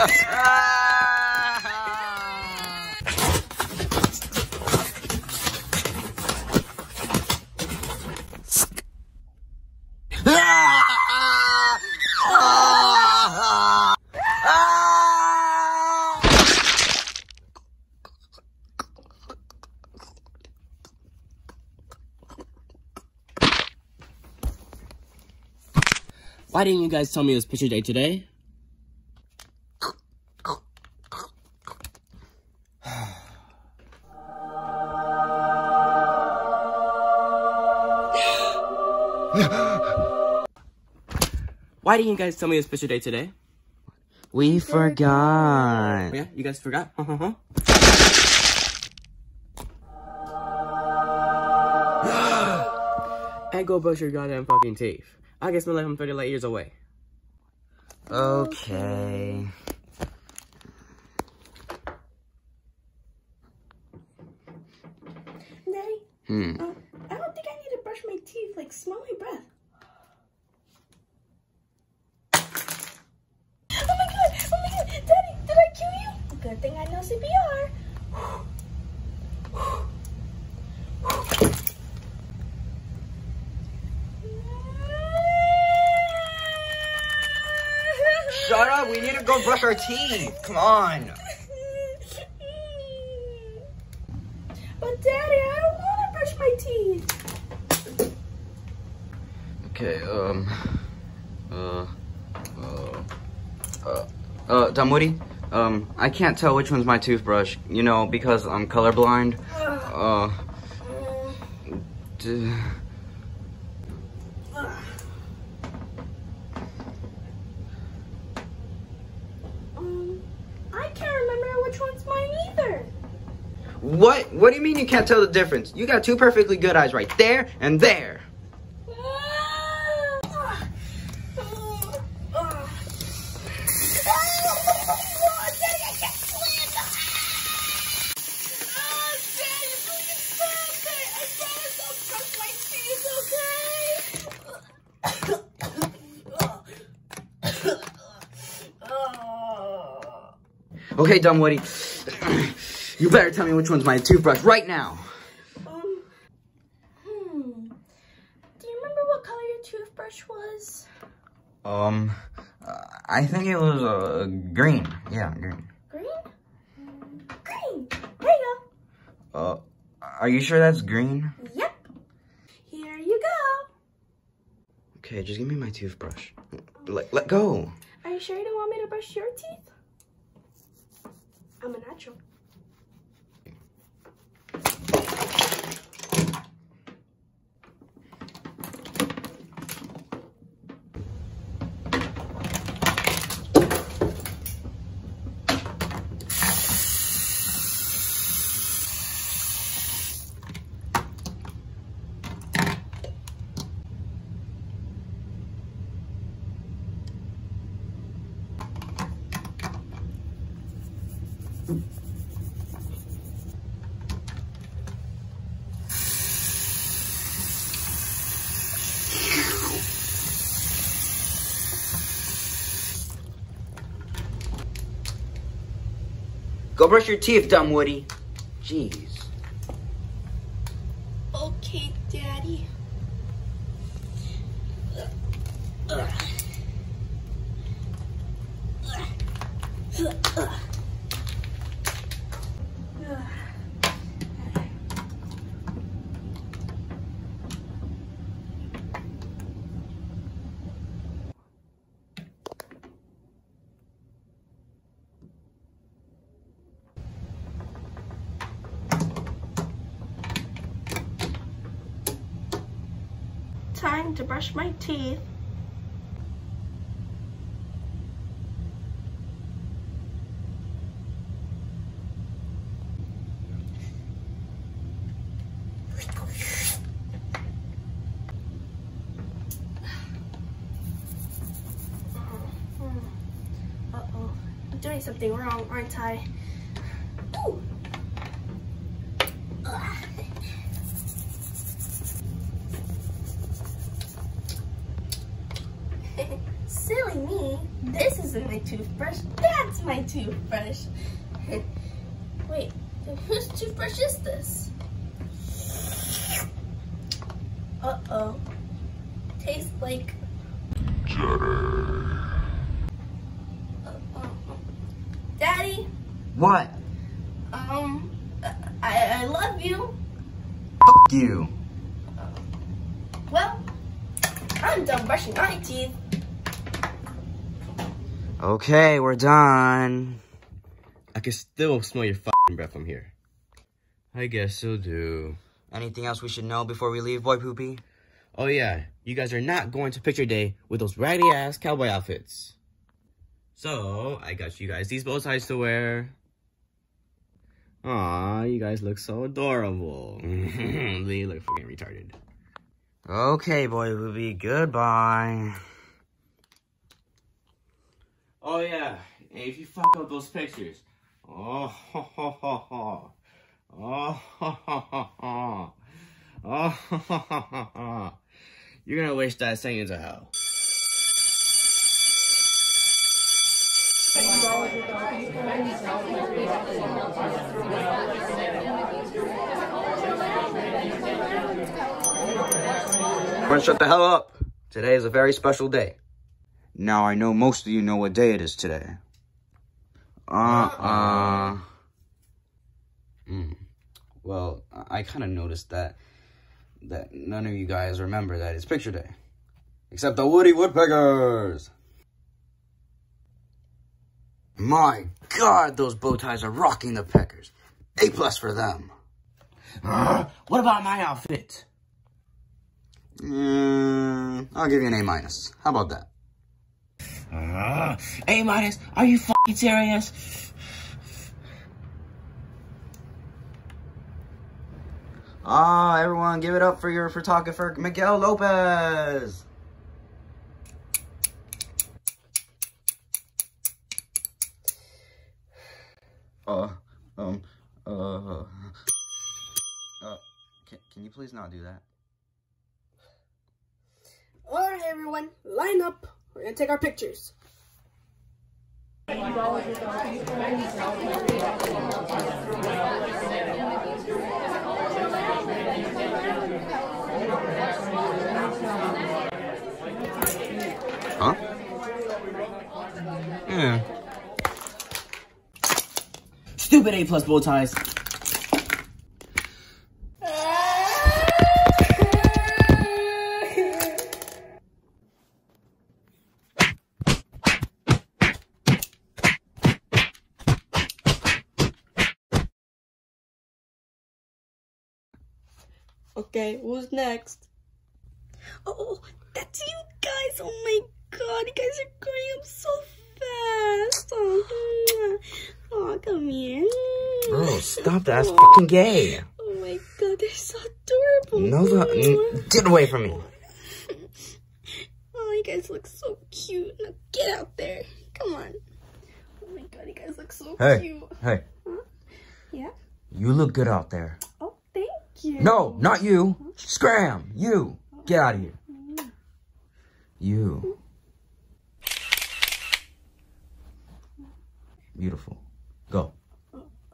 Why didn't you guys tell me it was picture day today? Why didn't you guys tell me it was picture day today? We forgot. Oh, yeah, you guys forgot? Huh, huh, huh. and go brush your goddamn fucking teeth. I guess my life I'm 30 light years away. Okay. Daddy, Hmm. uh, I don't think I need to brush my teeth. Like, smell my breath. Oh my god! Oh my god! Daddy, did I kill you? Good thing I know CPR. Shut up. We need to go brush our teeth. Come on. But Daddy, I don't want to brush my teeth. Okay, um. Uh. Uh. Uh. Uh, Dunwoody? Um, I can't tell which one's my toothbrush, you know, because I'm colorblind. Uh. D- Um, I can't remember which one's mine either. What? What do you mean you can't tell the difference? You got two perfectly good eyes right there and there. Okay, Dunwoody. You better tell me which one's my toothbrush right now. Um, hmm. Do you remember what color your toothbrush was? Um, uh, I think it was uh, green. Yeah, green. Green? Green. There you go. Uh, are you sure that's green? Yep. Here you go. Okay, just give me my toothbrush. Let, let go. Are you sure you don't want me to brush your teeth? I'm a natural. Go brush your teeth, dumb Woody. Jeez. Okay, Daddy. Time to brush my teeth. Uh-oh. I'm doing something wrong, aren't I? Ooh. Ugh. Silly me. This isn't my toothbrush. That's my toothbrush. Wait, whose toothbrush is this? Uh-oh. Tastes like... Uh, uh, Daddy, What? um, I, I love you. Fuck you. Well, I'm done brushing my teeth. Okay, we're done. I can still smell your fucking breath from here. I guess you'll do. Anything else we should know before we leave, Boy Poopy? Oh yeah, you guys are not going to picture day with those raggedy ass cowboy outfits. So, I got you guys these bow ties to wear. Aw, you guys look so adorable. they look fucking retarded. Okay, Boy Poopy, goodbye. Oh yeah, if you fuck up those pictures, oh oh oh you're gonna wish that sang into hell. Everyone shut the hell up. Today is a very special day. Now I know most of you know what day it is today. Uh-uh. Mm. Well, I kind of noticed that that none of you guys remember that it's picture day, except the Woody Woodpeckers. My god, those bow ties are rocking the peckers. A plus for them. what about my outfit? Mm, I'll give you an A minus. How about that? Uh, A minus? Are you fucking serious? Ah, everyone give it up for your photographer, Miguel Lopez. Uh, um, uh, uh, can, can you please not do that? Alright, everyone, line up. We're gonna take our pictures. Huh? Yeah. Stupid A plus bow ties. Okay, who's next? Oh, oh, that's you guys. Oh my god, you guys are growing up so fast. Oh, oh come here. Bro, mm. stop that. That's fucking gay. Oh my god, they're so adorable. No, the, get away from me. Oh, you guys look so cute. Now get out there. Come on. Oh my god, you guys look so Hey, cute. hey, Yeah? you look good out there. Oh, thank you. No, not you. Scram, you. Get out of here. You. Beautiful. Go.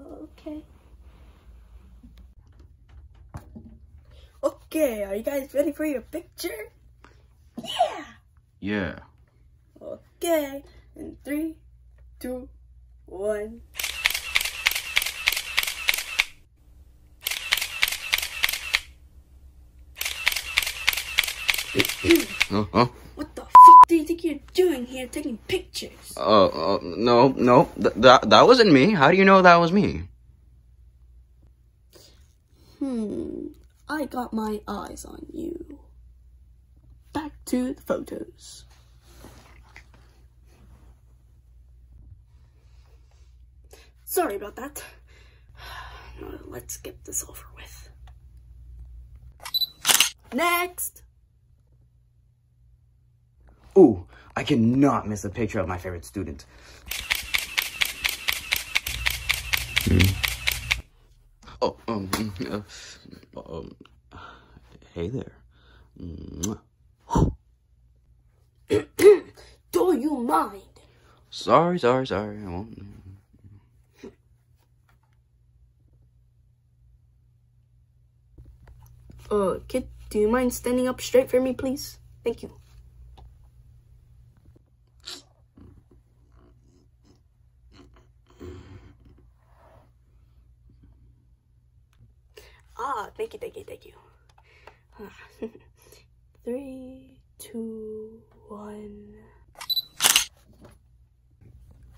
Okay. Okay, are you guys ready for your picture? Yeah! Yeah. Okay, in three, two, one. Uh, uh, What the fuck do you think you're doing here taking pictures? uh, uh no, no. Th- that, that wasn't me. How do you know that was me? Hmm, I got my eyes on you. Back to the photos. Sorry about that. Now let's get this over with. Next! Ooh, I cannot miss a picture of my favorite student. Oh, um, mm, uh, um, hey there. Mwah. Do you mind. Sorry, sorry, sorry. I won't. Uh, kid, do you mind standing up straight for me, please? Thank you. Ah, thank you, thank you, thank you. Three, two, one.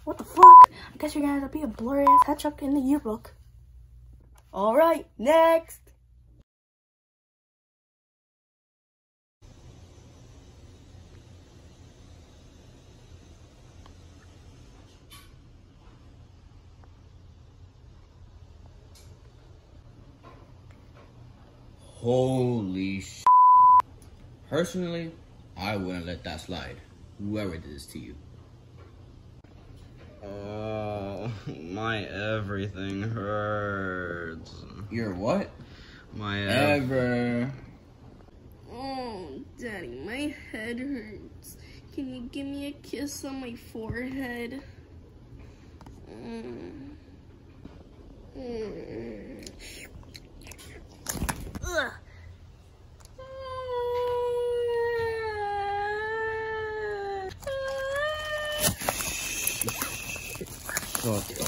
What the fuck? I guess you're gonna be a blurry ass hedgehog in the yearbook. Alright, next! Holy sh! Personally, I wouldn't let that slide. Whoever did this to you. Oh, my everything hurts. You're what? My ev- Ever. Oh, Daddy, my head hurts. Can you give me a kiss on my forehead? Mm. Mm. Ugh. Shut the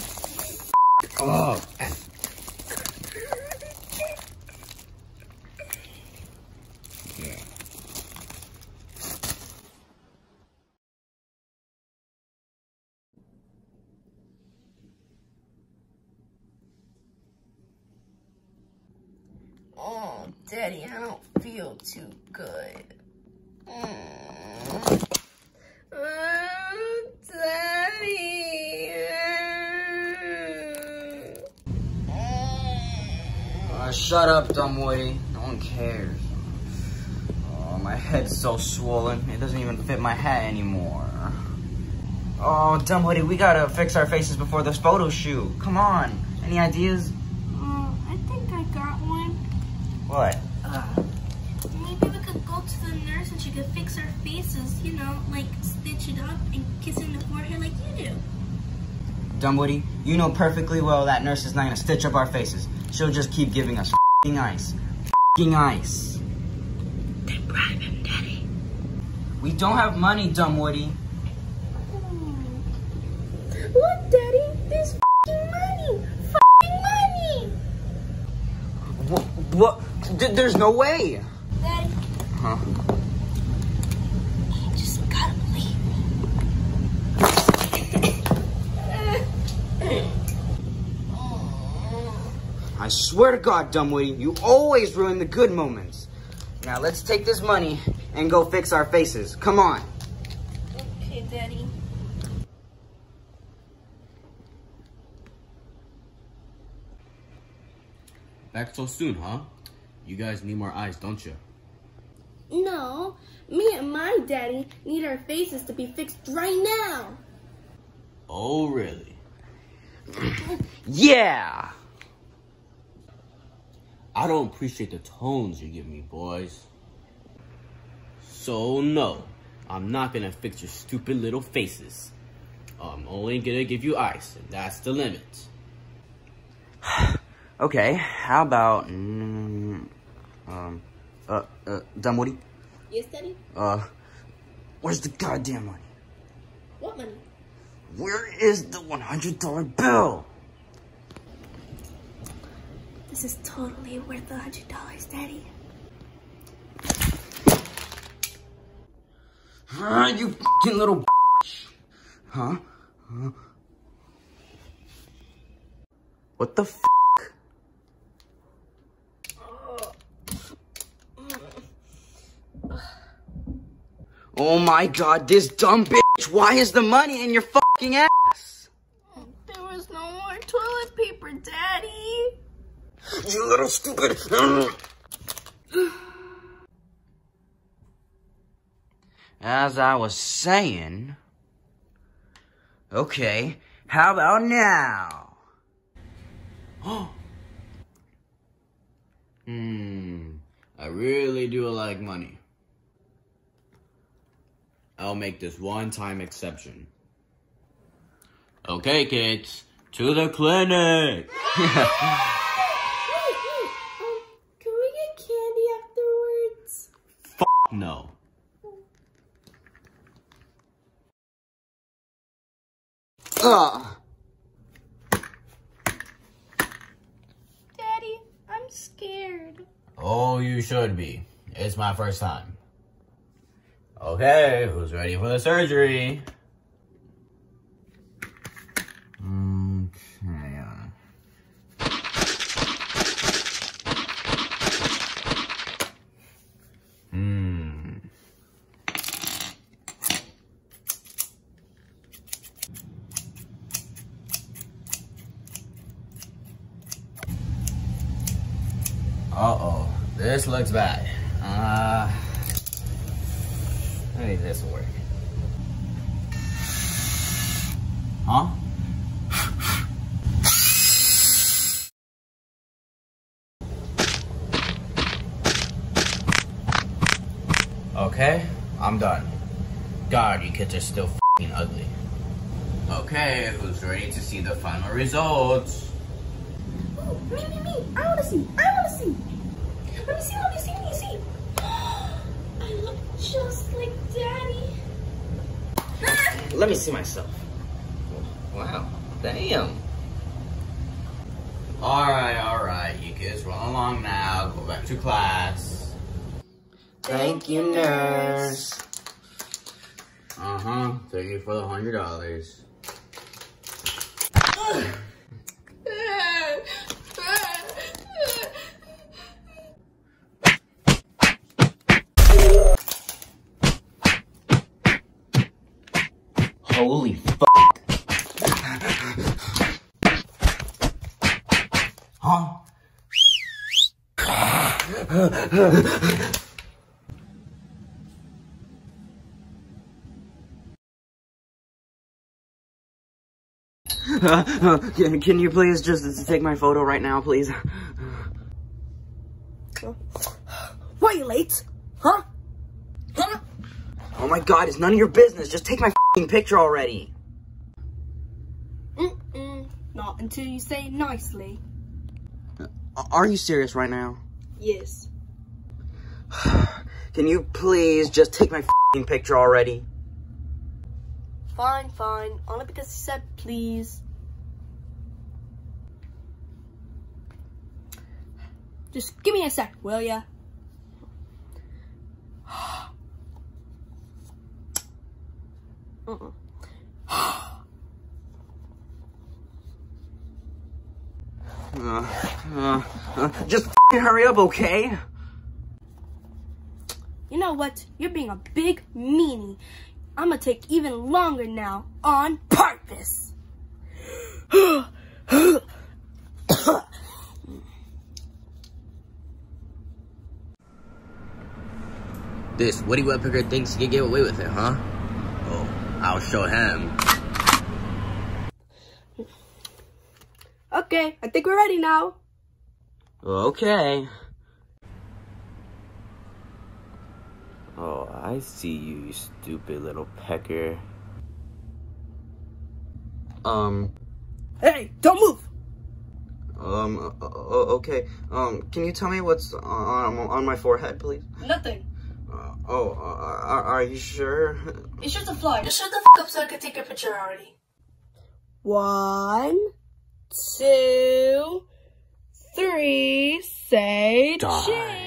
Oh, Daddy, I don't feel too good. Mm. Oh, Daddy. Uh, shut up, dumb Dumbwoody. No one cares. Oh, my head's so swollen. It doesn't even fit my hat anymore. Oh, dumb Dumbwoody, we gotta fix our faces before this photo shoot. Come on. Any ideas? Oh, I think I got one. What? Maybe we could go to the nurse and she could fix our faces, you know, like stitch it up and kiss in the forehead like you do. Dumbwoody, you know perfectly well that nurse is not gonna stitch up our faces. She'll just keep giving us fing ice. Fing ice. Then bribe him, Daddy. We don't have money, Dumbwoody. Look, Daddy, there's fucking money! Fucking money! What? what? Th- there's no way. Daddy, Huh? you just gotta believe me. I swear to God, Dumbwoody, you always ruin the good moments. Now let's take this money and go fix our faces. Come on. okay, Daddy. Back so soon, huh? You guys need more eyes, don't you? No, me and my daddy need our faces to be fixed right now. Oh, really? Yeah. I don't appreciate the tones you give me, boys. So, no, I'm not gonna fix your stupid little faces. I'm only gonna give you ice, and that's the limit. Okay, how about mm, um uh uh Dumbwoody? Yes, Daddy? Uh where's the goddamn money? What money? Where is the one hundred dollar bill? This is totally worth a hundred dollars, Daddy. Huh, you fucking little bitch. Huh? Huh? What the? Oh my god, this dumb bitch! Why is the money in your fucking ass? There was no more toilet paper, Daddy. You little stupid. As I was saying. Okay, how about now? Hmm, I really do like money. I'll make this one time exception. Okay, kids, to the clinic! No. Ugh. Daddy, I'm scared. Oh, you should be. It's my first time. Okay, who's ready for the surgery? Okay. uh, Hmm. Uh-oh. This looks bad. Uh, maybe this will work. Huh? Okay, I'm done. God, you kids are still ugly. Okay, who's ready to see the final results? Oh, me, me, me. I want to see. I want to see. Let me see, let me see, let me see. I look just like daddy. Let me see myself. Wow, damn. All right, all right, you kids run along now. Go back to class. Thank you, nurse. Uh-huh, thank you for the $100. Holy fuck. Huh? can, can you please just take my photo right now, please? Why are you late? Huh? Huh? Oh my god, it's none of your business. Just take my fing picture already. Mm-mm. Not until you say nicely. Uh, are you serious right now? Yes. Can you please just take my fing picture already? Fine, fine. Only because you said please. Just give me a sec, will ya? Uh, uh, uh, just fing hurry up, okay? You know what? You're being a big meanie. I'm gonna take even longer now on purpose. This Woody Woodpecker thinks he can get away with it, huh? I'll show him. okay, I think we're ready now. Okay. Oh, I see you, you stupid little pecker. Um, Hey, don't move. um, okay. Um, can you tell me what's on, on my forehead, please? Nothing. Uh, oh, uh, are, are you sure? You just a fly. Just shut the f up so I can take a picture already. One, two, three. Say Die. cheese.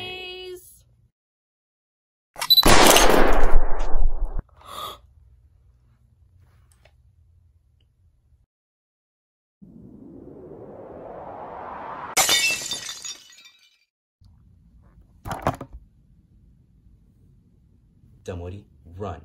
Dunwoody, run.